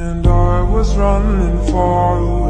And I was running far away